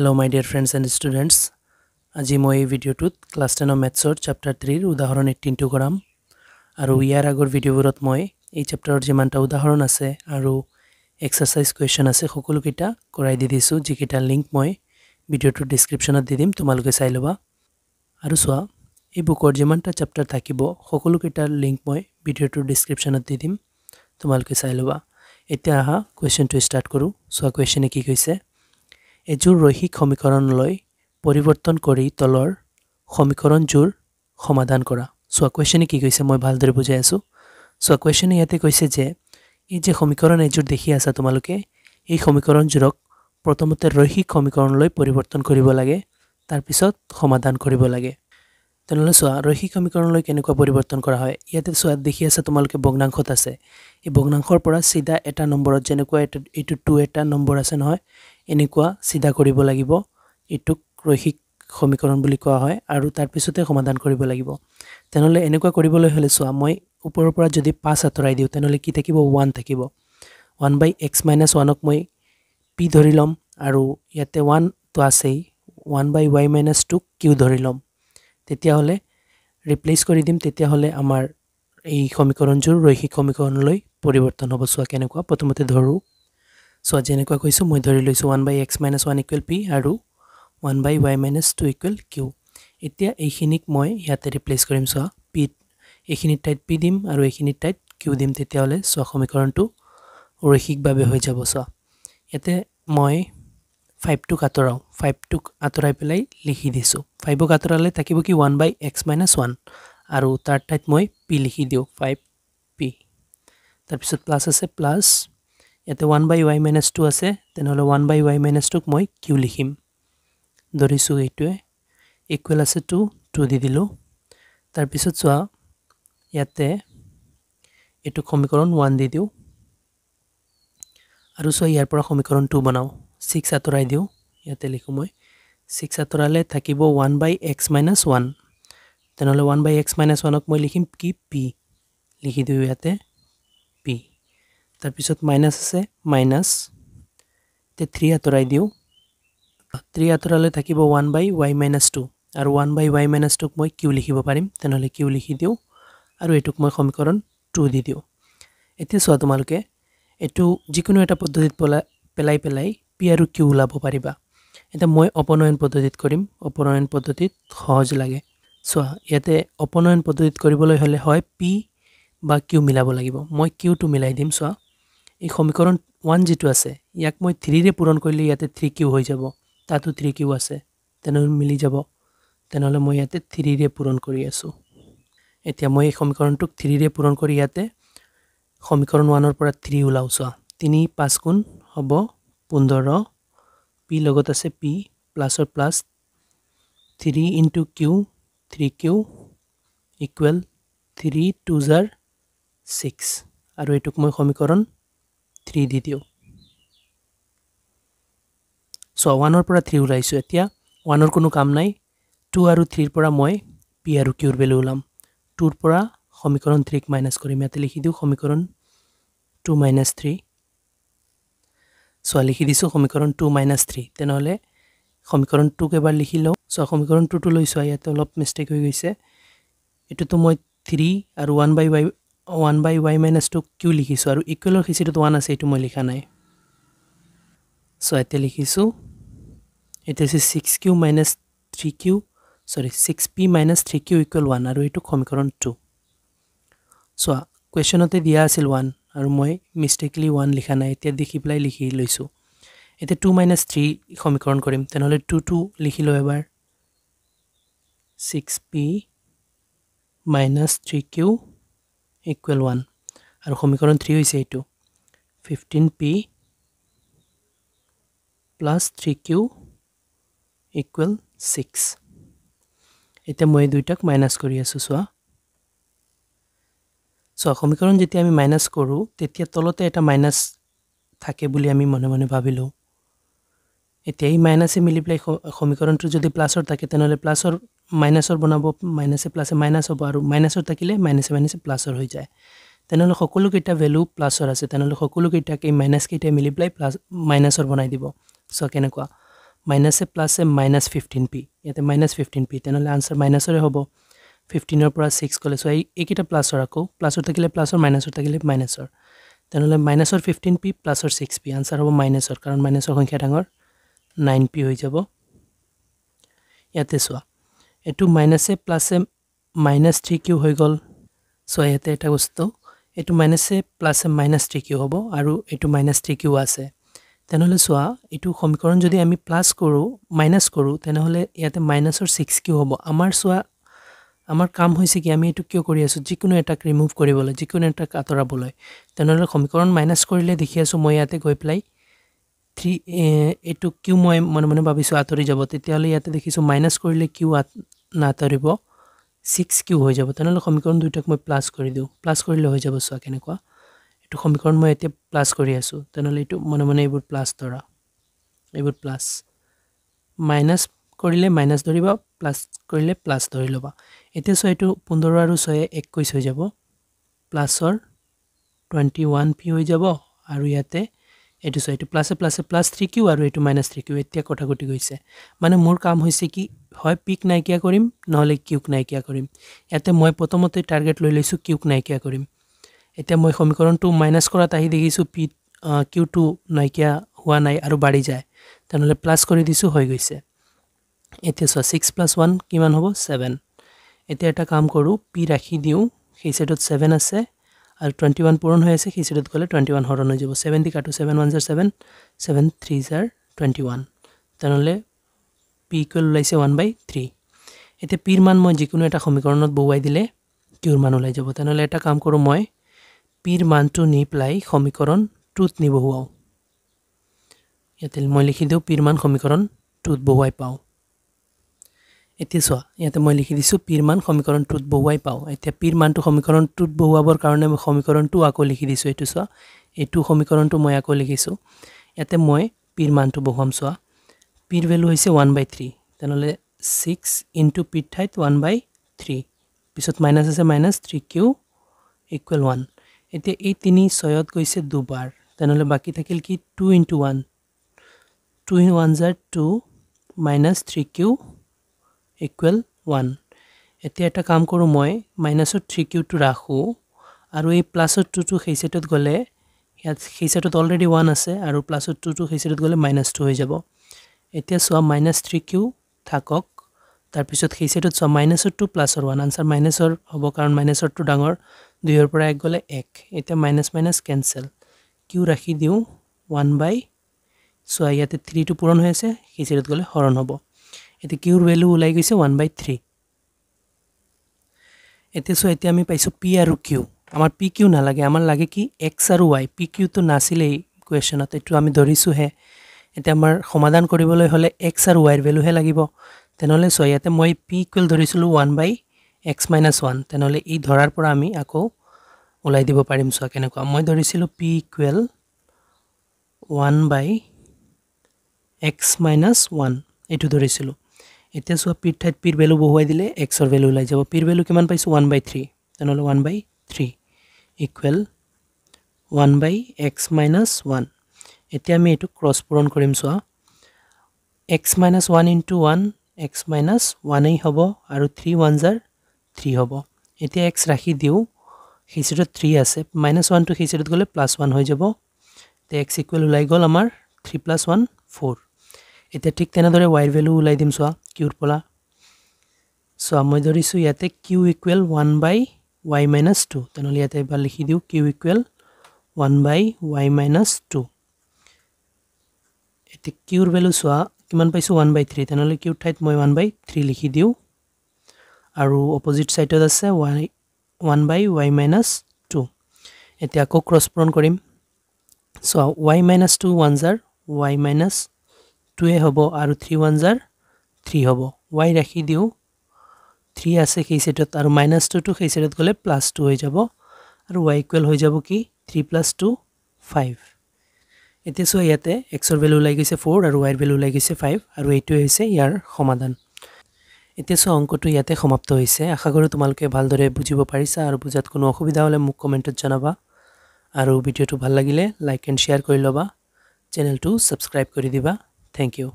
Hello' my dear friends and students আজি মই এই ভিডিঅ'টোত ক্লাছ টেনৰ মেথছৰ চেপ্টাৰ থ্ৰীৰ উদাহৰণ এইটিনটো কৰাম। আৰু ইয়াৰ আগৰ ভিডিঅ'বোৰত মই এই চেপ্টাৰত যিমানটা উদাহৰণ আছে আৰু এক্সাৰচাইজ কুৱেশ্যন আছে সকলোকেইটা কৰাই দি দিছোঁ যিকেইটা লিংক মই ভিডিঅ'টোৰ ডিছক্ৰিপশ্যনত দি দিম তোমালোকে চাই ল'বা। আৰু চোৱা এই বুকৰ যিমানটা চেপ্টাৰ থাকিব সকলোকেইটাৰ লিংক মই ভিডিঅ'টোৰ ডিছক্ৰিপশ্যনত দি দিম। তোমালোকে চাই ল'বা। এতিয়া আহা কুৱেশ্যনটো ষ্টাৰ্ট কৰোঁ। চোৱা কুৱেশ্যনে কি কৈছে। এযোৰ ৰৈখিক সমীকৰণলৈ পৰিৱৰ্তন কৰি তলৰ সমীকৰণযোৰ সমাধান কৰা। চোৱা কুৱেশ্যনে কি কৈছে মই ভালদৰে বুজাই আছোঁ। চোৱা কুৱেশ্যনে ইয়াতে কৈছে যে এই যে সমীকৰণ এযোৰ দেখি আছা তোমালোকে এই সমীকৰণযোৰক প্ৰথমতে ৰৈখিক সমীকৰণলৈ পৰিৱৰ্তন কৰিব লাগে তাৰপিছত সমাধান কৰিব লাগে। তেনেহ'লে চোৱা ৰৈখিক সমীকৰণলৈ কেনেকুৱা পৰিৱৰ্তন কৰা হয়? ইয়াতে চোৱা দেখি আছা তোমালোকে ভগ্নাংশত আছে। এই ভগ্নাংশৰ পৰা চিধা এটা নম্বৰত যেনেকুৱা এইটো টু এটা নম্বৰ আছে নহয় এনেকুৱা চিধা কৰিব লাগিব। এইটোক ৰৈখিক সমীকৰণ বুলি কোৱা হয় আৰু তাৰপিছতে সমাধান কৰিব লাগিব। তেনেহ'লে এনেকুৱা কৰিবলৈ হ'লে চোৱা মই ওপৰৰ পৰা যদি পাঁচ আঁতৰাই দিওঁ তেনেহ'লে কি থাকিব? ওৱান থাকিব। ওৱান বাই এক্স মাইনাছ ওৱানক মই পি ধৰি ল'ম আৰু ইয়াতে ওৱানটো আছেই। ওৱান বাই ৱাই মাইনাছ টুক কিউ ধৰি ল'ম। তেতিয়াহ'লে ৰিপ্লেচ কৰি দিম তেতিয়াহ'লে আমাৰ এই সমীকৰণযোৰ ৰৈখিক সমীকৰণলৈ পৰিৱৰ্তন হ'ব। চোৱা কেনেকুৱা? প্ৰথমতে ধৰোঁ। চোৱা যেনেকুৱা কৈছোঁ মই ধৰি লৈছোঁ one by x minus one equal p আৰু one by y minus two equal q এতিয়া এইখিনিক মই ইয়াতে ৰিপ্লেচ কৰিম চোৱা পিত এইখিনিৰ ঠাইত পি দিম আৰু এইখিনিৰ ঠাইত কিউ দিম তেতিয়াহ'লে চোৱা সমীকৰণটো ৰৈখিকভাৱে হৈ যাব চোৱা। ইয়াতে মই ফাইভটোক আঁতৰাওঁ ফাইভটোক আঁতৰাই পেলাই লিখি দিছোঁ। ফাইভক আঁতৰালে থাকিব কি one by x minus one আৰু তাৰ ঠাইত মই পি লিখি দিওঁ ফাইভ পি তাৰপিছত প্লাছ আছে প্লাছ ইয়াতে one by y minus two আছে তেনেহ'লে ওৱান বাই ৱাই মাইনাছ টুক মই কিউ লিখিম। ধৰিছোঁ এইটোৱে। ইকুৱেল আছে টু টু দি দিলোঁ। তাৰপিছত চোৱা ইয়াতে এইটো সমীকৰণ ওৱান দি দিওঁ। আৰু চোৱা ইয়াৰ পৰা সমীকৰণ টু বনাওঁ। ছিক্স আঁতৰাই দিওঁ। ইয়াতে লিখোঁ মই ছিক্স আঁতৰালে থাকিব one by x minus one তেনেহ'লে ওৱান বাই এক্স মাইনাছ ওৱানক মই লিখিম কি? পি লিখি দিওঁ ইয়াতে। তাৰপিছত মাইনাছ আছে মাইনাছ এতিয়া থ্ৰী আঁতৰাই দিওঁ। থ্ৰী আঁতৰালে থাকিব one by y minus two আৰু ওৱান বাই ৱাই মাইনাছ টুক মই কিউ লিখিব পাৰিম তেনেহ'লে কিউ লিখি দিওঁ। আৰু এইটোক মই সমীকৰণ টু দি দিওঁ। এতিয়া চোৱা তোমালোকে এইটো যিকোনো এটা পদ্ধতিত পেলাই পেলাই পেলাই পি আৰু কিউ ওলাব পাৰিবা। এতিয়া মই অপনয়ন পদ্ধতিত কৰিম। অপনয়ন পদ্ধতিত সহজ লাগে। চোৱা ইয়াতে অপনয়ন পদ্ধতিত কৰিবলৈ হ'লে হয় পি বা কিউ মিলাব লাগিব। মই কিউটো মিলাই দিম চোৱা। এই সমীকৰণ ওৱান যিটো আছে ইয়াক মই থ্ৰীৰে পূৰণ কৰিলে ইয়াতে থ্ৰী কিউ হৈ যাব তাতো থ্ৰী কিউ আছে তেনেহ'লে মিলি যাব। তেনেহ'লে মই ইয়াতে থ্ৰীৰে পূৰণ কৰি আছোঁ। এতিয়া মই এই সমীকৰণটোক থ্ৰীৰে পূৰণ কৰি ইয়াতে সমীকৰণ ওৱানৰ পৰা থ্ৰী ওলাওঁ চোৱা। তিনি পাঁচ গুণ হ'ব পোন্ধৰ। পি লগত আছে P প্লাছৰ plus three into q three q equal three two জাৰ ছিক্স আৰু এইটোক মই সমীকৰণ থ্ৰী দি দিওঁ চ' ওৱানৰ পৰা থ্ৰী ওলাইছোঁ এতিয়া। ওৱানৰ কোনো কাম নাই। টু আৰু থ্ৰীৰ পৰা মই পি আৰু কিউৰ ভেলু ওলাম। টুৰ পৰা সমীকৰণ থ্ৰীক মাইনাছ কৰিম। ইয়াতে লিখি দিওঁ সমীকৰণ টু মাইনাছ থ্ৰী চোৱা লিখি দিছোঁ সমীকৰণ টু মাইনাছ থ্ৰী তেনেহ'লে সমীকৰণ টুক এবাৰ লিখি লওঁ। চোৱা সমীকৰণ টুটো লৈ চোৱা ইয়াতে অলপ মিষ্টেক হৈ গৈছে। এইটোতো মই থ্ৰী আৰু one by y one by y minus two q লিখিছোঁ আৰু ইকুৱেলৰ খিচিটোত ওৱান আছে এইটো মই লিখা নাই। চ' এতিয়া লিখিছোঁ। এতিয়া হৈছে six q minus three q sorry six p minus three q equal one আৰু এইটো সমীকৰণ টু চোৱা কুৱেশ্যনতে দিয়া আছিল ওৱান আৰু মই মিষ্টেকলি ওৱান লিখা নাই এতিয়া দেখি পেলাই লিখি লৈছোঁ। এতিয়া টু মাইনাছ থ্ৰী সমীকৰণ কৰিম তেনেহ'লে টু টু লিখি লওঁ এবাৰ। Six p minus three q equal one আৰু সমীকৰণ থ্ৰী হৈছে এইটো। Fifteen p plus three q equal six এতিয়া মই এই দুইটাক মাইনাছ কৰি আছোঁ চোৱা। চোৱা সমীকৰণ যেতিয়া আমি মাইনাছ কৰোঁ তেতিয়া তলতে এটা মাইনাছ থাকে বুলি আমি মনে মনে ভাবিলোঁ। এতিয়া এই মাইনাছে মিলি পেলাই সমীকৰণটো যদি প্লাছৰ থাকে তেনেহ'লে প্লাছৰ মাইনাছৰ বনাব মাইনাছে প্লাছে মাইনাছ হ'ব আৰু মাইনাছৰ থাকিলে মাইনাছে মাইনাছে প্লাছৰ হৈ যায়। তেনেহ'লে সকলোকেইটা ভেলু প্লাছৰ আছে। তেনেহ'লে সকলোকেইটাক এই মাইনাছকেইটাই মিলি পেলাই প্লাছ মাইনাছৰ বনাই দিব। চ' কেনেকুৱা? মাইনাছে প্লাছে মাইনাছ ফিফটিন পি। ইয়াতে মাইনাছ ফিফটিন পি। তেনেহ'লে আনচাৰ মাইনাছৰে হ'ব। ফিফটিনৰ পৰা ছিক্স ক'লে চ' এই এইকেইটা প্লাছৰ আকৌ। প্লাছৰ থাকিলে প্লাছৰ মাইনাছৰ থাকিলে মাইনাছৰ। তেনেহ'লে মাইনাছৰ ফিফটিন পি প্লাছৰ ছিক্স পি। আনচাৰ হ'ব মাইনাছৰ। কাৰণ মাইনাছৰ সংখ্যা ডাঙৰ। নাইন পি হৈ যাব। ইয়াতে চোৱা। এইটো মাইনাছে প্লাছে মাইনাছ থ্ৰী কিউ হৈ গ'ল। চোৱা ইয়াতে এটা বস্তু এইটো মাইনাছে প্লাছে মাইনাছ থ্ৰী কিউ হ'ব আৰু এইটো মাইনাছ থ্ৰী কিউ আছে। তেনেহ'লে চোৱা এইটো সমীকৰণ যদি আমি প্লাছ কৰোঁ মাইনাছ কৰোঁ তেনেহ'লে ইয়াতে মাইনাছৰ ছিক্স কিউ হ'ব। আমাৰ চোৱা আমাৰ কাম হৈছে কি আমি এইটো কিয় কৰি আছোঁ? যিকোনো এটাক ৰিমুভ কৰিবলৈ যিকোনো এটাক আঁতৰাবলৈ। তেনেহ'লে সমীকৰণ মাইনাছ কৰিলে দেখি আছোঁ মই ইয়াতে গৈ পেলাই থ্ৰী এইটো কিউ মই মনে মনে ভাবিছোঁ আঁতৰি যাব। তেতিয়াহ'লে ইয়াতে দেখিছোঁ মাইনাছ কৰিলে কিউ নাঁতৰিব। ছিক্স কিউ হৈ যাব। তেনেহ'লে সমীকৰণ দুয়োটাক মই প্লাছ কৰি দিওঁ। প্লাছ কৰিলে হৈ যাব চোৱা কেনেকুৱা। এইটো সমীকৰণ মই এতিয়া প্লাছ কৰি আছোঁ। তেনেহ'লে এইটো মনে মনে এইবোৰ প্লাছ ধৰা। এইবোৰ প্লাছ মাইনাছ কৰিলে মাইনাছ ধৰিবা প্লাছ কৰিলে প্লাছ ধৰি ল'বা। এতিয়া চোৱা এইটো পোন্ধৰ আৰু ছয়ে একৈছ হৈ যাব। প্লাছৰ টুৱেণ্টি ওৱান পি হৈ যাব। আৰু ইয়াতে এইটো চোৱা এইটো প্লাছে প্লাছে প্লাছ থ্ৰী কিউ আৰু এইটো মাইনাছ থ্ৰী কিউ এতিয়া কথা কটি গৈছে। মানে মোৰ কাম হৈছে কি হয় পিক নাইকিয়া কৰিম নহ'লে কিউক নাইকিয়া কৰিম। ইয়াতে মই প্ৰথমতে টাৰ্গেট লৈ লৈছোঁ কিউক নাইকিয়া কৰিম। এতিয়া মই সমীকৰণটো মাইনাছ কৰাত আহি দেখিছোঁ পি কিউটো নাইকিয়া হোৱা নাই আৰু বাঢ়ি যায়। তেনেহ'লে প্লাছ কৰি দিছোঁ হৈ গৈছে। এতিয়া চোৱা ছিক্স প্লাছ ওৱান কিমান হ'ব? ছেভেন এতিয়া এটা কাম কৰোঁ পি ৰাখি দিওঁ সেই ছাইডত ছেভেন আছে। আৰু টুৱেণ্টি ওৱান পূৰণ হৈ আছে সেই ছাইডত গ'লে টুৱেণ্টি ওৱান হৰণ হৈ যাব। ছেভেন দি কাটো ছেভেন ওৱান জাৰ ছেভেন ছেভেন থ্ৰী জাৰ টুৱেণ্টি ওৱান তেনেহ'লে পি ইকুৱেল ওলাইছে ওৱান বাই থ্ৰী এতিয়া পিৰ মান মই যিকোনো এটা সমীকৰণত বহুৱাই দিলে কিউৰ মান ওলাই যাব। তেনেহ'লে এটা কাম কৰোঁ মই পিৰ মানটো নি পেলাই সমীকৰণ টুত নি বহুৱাওঁ। ইয়াতে মই লিখি দিওঁ পিৰ মান সমীকৰণ টুত বহুৱাই পাওঁ। এতিয়া চোৱা ইয়াতে মই লিখি দিছোঁ পিৰ মান সমীকৰণ টুত বহুৱাই পাওঁ। এতিয়া পিৰ মানটো সমীকৰণ টুত বহুৱাবৰ কাৰণে মই সমীকৰণটো আকৌ লিখি দিছোঁ এইটো চোৱা। এইটো সমীকৰণটো মই আকৌ লিখিছোঁ। ইয়াতে মই পিৰ মানটো বহুৱাম চোৱা। পিৰ ভেলু হৈছে ওৱান বাই থ্ৰী তেনেহ'লে ছিক্স ইনটু পিৰ ঠাইত ওৱান বাই থ্ৰী। পিছত মাইনাছ আছে minus three q equal one. এতিয়া এই তিনি ছয়ত গৈছে দুবাৰ তেনেহ'লে বাকী থাকিল কি? Two into one. Two one জাৰ two minus three q equal one এতিয়া এটা কাম কৰোঁ মই মাইনাছৰ থ্ৰী কিউটো ৰাখোঁ আৰু এই প্লাছৰ টুটো সেই ছেটত গ'লে ইয়াত সেই ছেটত অলৰেডি ওৱান আছে আৰু প্লাছৰ টুটো সেই ছেটত গ'লে মাইনাছ টু হৈ যাব। এতিয়া চোৱা মাইনাছ থ্ৰী কিউ থাকক তাৰপিছত সেই ছেটত চোৱা মাইনাছৰ টু প্লাছৰ ওৱান আনচাৰ মাইনাছৰ হ'ব কাৰণ মাইনাছৰটো ডাঙৰ দুইৰ পৰা এক গ'লে এক। এতিয়া মাইনাছ মাইনাছ কেঞ্চেল কিউ ৰাখি দিওঁ ওৱান বাই চোৱা ইয়াতে থ্ৰীটো পূৰণ হৈ আছে সেই ছেটত গ'লে হৰণ হ'ব। এতিয়া কিউৰ ভেলু ওলাই গৈছে ওৱান বাই থ্ৰী এতিয়া চোৱা এতিয়া আমি পাইছোঁ পি আৰু কিউ আমাৰ পি কিউ নালাগে আমাৰ লাগে কি এক্স আৰু ৱাই পি কিউটো নাছিলেই কুৱেশ্যনত এইটো আমি ধৰিছোঁহে। এতিয়া আমাৰ সমাধান কৰিবলৈ হ'লে এক্স আৰু ৱাইৰ ভেলুহে লাগিব। তেনেহ'লে চোৱা ইয়াতে মই পি ইকুৱেল ধৰিছিলোঁ one by x minus one তেনেহ'লে এই ধৰাৰ পৰা আমি আকৌ ওলাই দিব পাৰিম চোৱা কেনেকুৱা। মই ধৰিছিলোঁ p equal one by x minus one এইটো ধৰিছিলোঁ। এতিয়া চোৱা পিৰ ঠাইত পিৰ ভেলু বহুৱাই দিলে এক্সৰ ভেলু ওলাই যাব। পিৰ ভেলু কিমান পাইছোঁ? ওৱান বাই থ্ৰী তেনেহ'লে one by three equal one by x minus one এতিয়া আমি এইটো ক্ৰছ পূৰণ কৰিম চোৱা। X minus one into one x minus ওৱানেই হ'ব আৰু থ্ৰী ওৱান জাৰ থ্ৰী হ'ব। এতিয়া এক্স ৰাখি দিওঁ সেই চিটত থ্ৰী আছে। মাইনাছ ওৱানটো সেই চিটত গ'লে প্লাছ ওৱান হৈ যাব। এতিয়া এক্স ইকুৱেল ওলাই গ'ল আমাৰ থ্ৰী প্লাছ ওৱান ফ'ৰ এতিয়া ঠিক তেনেদৰে ৱাইৰ ভেলু ওলাই দিম চোৱা কিউৰ পৰা। চোৱা মই ধৰিছোঁ ইয়াতে q equal one by y minus two তেনেহ'লে ইয়াতে এবাৰ লিখি দিওঁ q equal one by y minus two এতিয়া কিউৰ ভেলু চোৱা কিমান পাইছোঁ? ওৱান বাই থ্ৰী তেনেহ'লে কিউৰ ঠাইত মই ওৱান বাই থ্ৰী লিখি দিওঁ। আৰু অপজিট ছাইডত আছে y one by y minus two এতিয়া আকৌ ক্ৰছ পূৰণ কৰিম। চোৱা ৱাই মাইনাছ টু ওৱান জাৰ ৱাই মাইনাছ টুৱে হ'ব আৰু থ্ৰী ওৱান জাৰ থ্ৰী হ'ব। ৱাই ৰাখি দিওঁ। থ্ৰী আছে সেই ছেটত আৰু মাইনাছ টুটো সেই ছেটত গ'লে প্লাছ টু হৈ যাব। আৰু ৱাই ইকুৱেল হৈ যাব কি? থ্ৰী প্লাছ টু ফাইভ এতিয়া চোৱা ইয়াতে এক্সৰ ভেলু ওলাই গৈছে ফ'ৰ আৰু ৱাইৰ ভেলু ওলাই গৈছে ফাইভ আৰু এইটোৱে হৈছে ইয়াৰ সমাধান। এতিয়া চোৱা অংকটো ইয়াতে সমাপ্ত হৈছে। আশা কৰোঁ তোমালোকে ভালদৰে বুজিব পাৰিছা আৰু বুজাত কোনো অসুবিধা হ'লে মোক কমেণ্টত জনাবা। আৰু ভিডিঅ'টো ভাল লাগিলে লাইক এণ্ড শ্বেয়াৰ কৰি ল'বা। চেনেলটো ছাবস্ক্ৰাইব কৰি দিবা। Thank U